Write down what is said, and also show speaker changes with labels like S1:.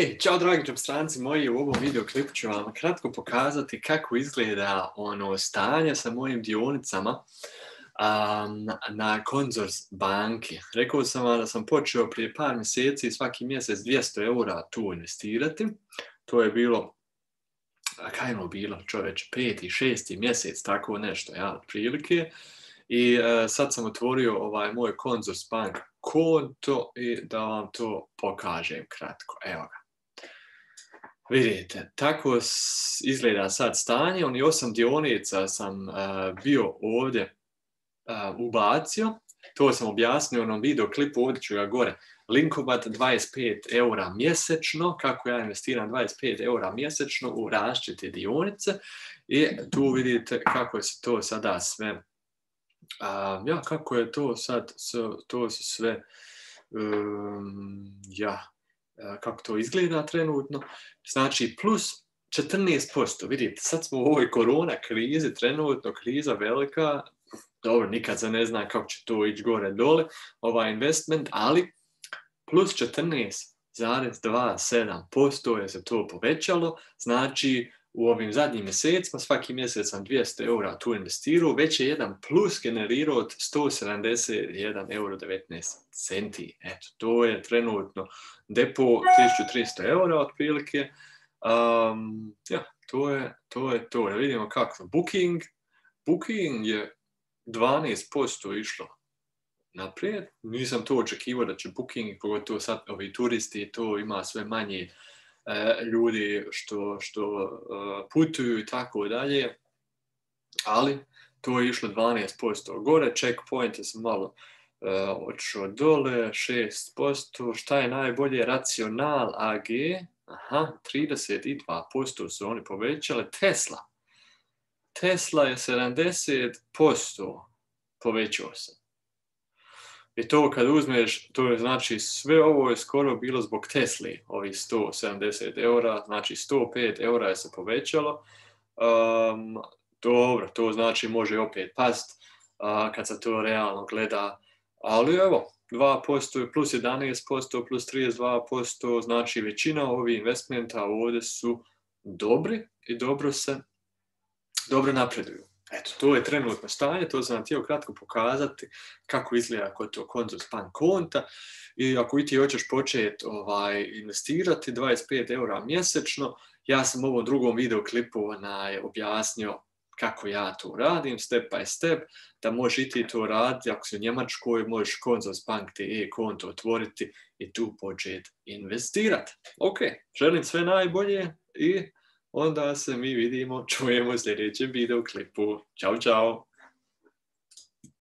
S1: Ej, čao dragi stranci moji, u ovom video klipu ću vam kratko pokazati kako izgleda ono stanje sa mojim dionicama na Konzors banki. Rekao sam vam da sam počeo prije par mjeseci svaki mjesec 200 eura tu investirati. To je bilo, kaj je bilo čoveč, peti, šesti mjesec, tako nešto, ja, otprilike. I uh, sad sam otvorio ovaj moj Konzors bank konto i da vam to pokažem kratko. Evo ga. Vidite, tako izgleda sad stanje. Oni osam dionica sam uh, bio ovdje uh, ubacio. To sam objasnio u onom video klipu, ovdje ću ga gore linkovat 25 eura mjesečno, kako ja investiram 25 eura mjesečno u različite dionice i tu vidite kako se to sada sve, ja, kako je to sad, to su sve, ja, kako to izgleda trenutno. Znači, plus 14%. Vidite, sad smo u ovoj korona krizi, trenutno kriza velika, dobro, nikad se ne zna kako će to ići gore dole, ovaj investment, ali plus 14,27% je se to povećalo, znači u ovim zadnjim mjesecima, svaki mjesec sam 200 eura tu investirao, već je jedan plus generirao od 171,19 euro. centi. Eto, to je trenutno depo 1300 eura otprilike. Um, ja, to je to. Je to. Da vidimo kako. Booking, booking je 12% išlo naprijed. Nisam to očekivao da će booking, pogotovo sad ovi turisti, to ima sve manje ljudi što, što e, putuju i tako dalje, ali to je išlo 12% gore, checkpoint je sam malo uh, odšao dole, 6%, šta je najbolje, racional AG, aha, 32% su oni povećali, Tesla, Tesla je 70% povećao se. I to kad uzmeš, to je znači sve ovo je skoro bilo zbog Tesli, ovih 170 eura, znači 105 eura je se povećalo. Um, dobro, to znači može opet past uh, kad se to realno gleda, ali evo, 2% plus 11% plus 32%, znači većina ovih investmenta ovdje su dobri i dobro se, dobro napreduju. Eto, to je trenutno stanje, to sam vam htio kratko pokazati kako izgleda kod to konzul span konta i ako i ti hoćeš početi ovaj, investirati 25 eura mjesečno, ja sam u ovom drugom video klipu onaj, objasnio kako ja to radim, step by step, da možeš i ti to raditi, ako si u Njemačkoj, možeš Konzulsbank.de konto otvoriti i tu početi investirati. Ok, želim sve najbolje i onda se mi vidimo, čujemo sljedećem video klipu. Ćao, čao!